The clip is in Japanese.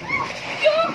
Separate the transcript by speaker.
Speaker 1: Yo!